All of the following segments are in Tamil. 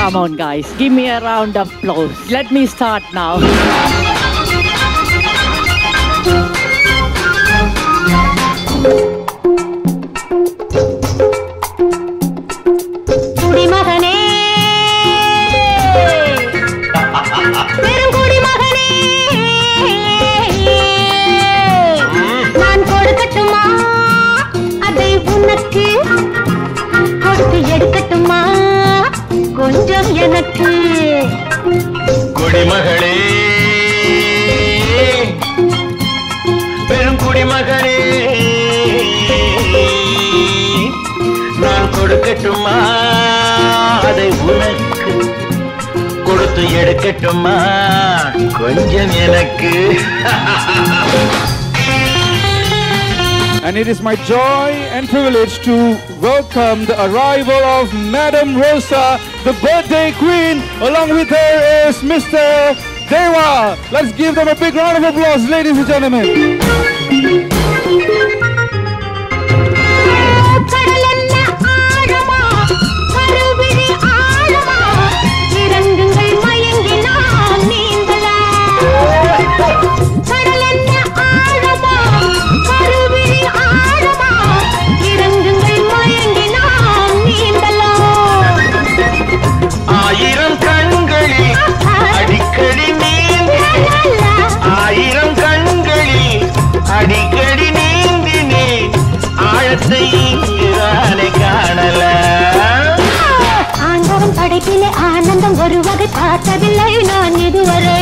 Come on, guys. Give me a round of applause. Let me start now. குடிமகளே. பெரும் குடிமகளே நான் கொடுக்கட்டுமா? அதை உனக்கு கொடுத்து எடுக்கட்டுமா? கொஞ்சம் எனக்கு. And it is my joy and privilege to welcome the arrival of Madam Rosa, the birthday queen. Along with her is Mr. Deva. Let's give them a big round of applause, ladies and gentlemen. ஆழத்தை இங்குதானே காணல. ஆண்டவன் படைப்பிலே ஆனந்தம் ஒரு வகை பார்த்ததில்லை நான் இதுவரை.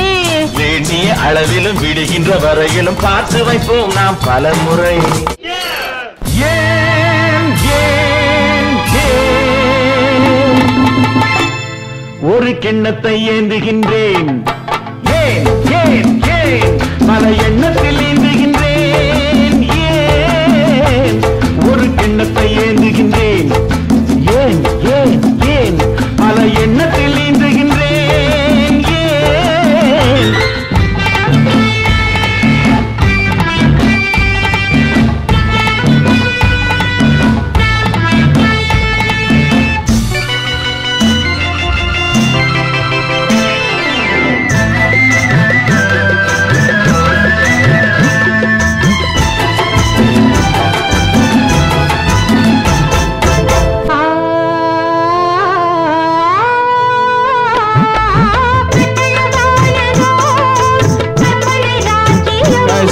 வேண்டிய அளவிலும் விடுகின்ற வரையிலும் பார்த்து வைப்போம் நாம் பல முறை? ஒரு கிண்ணத்தை ஏந்துகின்றேன்.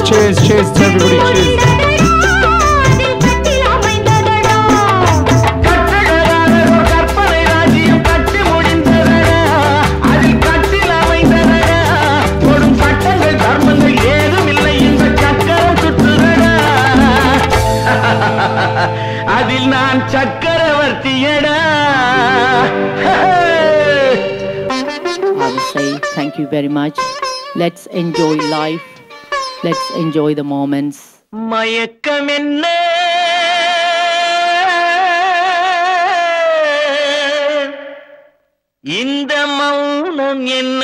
cheers, cheers to everybody, cheers. கட்டழகான ஒரு கற்பனை ராஜ்யம் கட்டி முடிந்ததடா. அதில் கட்டில் அமைந்ததடா. தொடும் சட்டங்கள், தர்மங்கள் ஏதுமில்லை, இந்த சக்கரம் சுற்றுதடா. அதில் நான் சக்கரவர்த்தியடா I will say thank you very much. Let's enjoy life. Let's enjoy the moments மயக்கம் என்ன இந்த மௌனம் என்ன?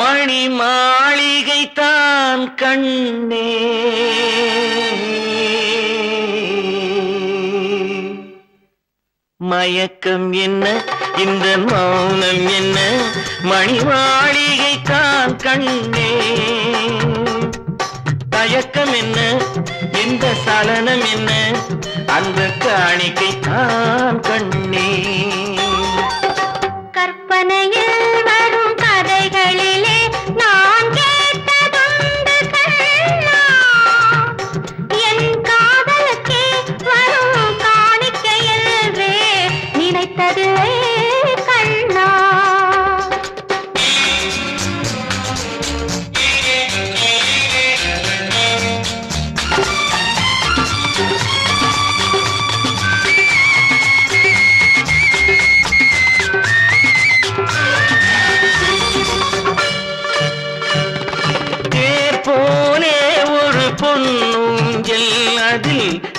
மணி மாளிகை தான் கண்ணே. மயக்கம் என்ன? இந்த மௌனம் என்ன? மணி மாளிகை தான் கண்ணே தயக்கம் என்ன? இந்த சலனம் என்ன? அந்த காணிக்கை தான் கண்ணே.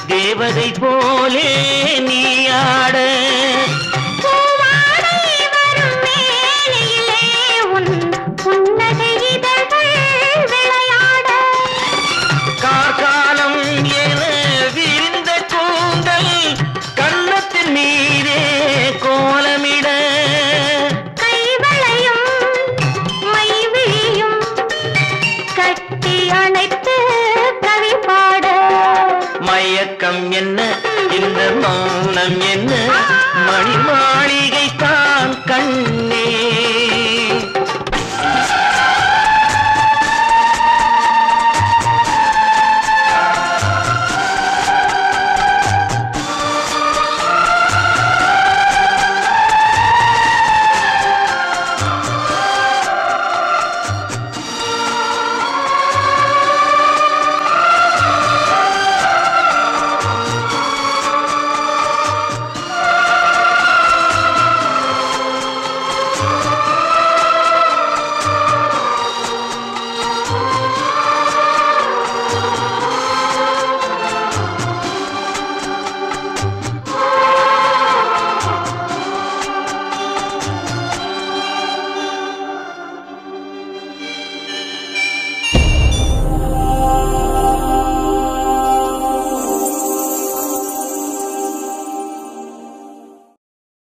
தேவதை போலே நீ ஆட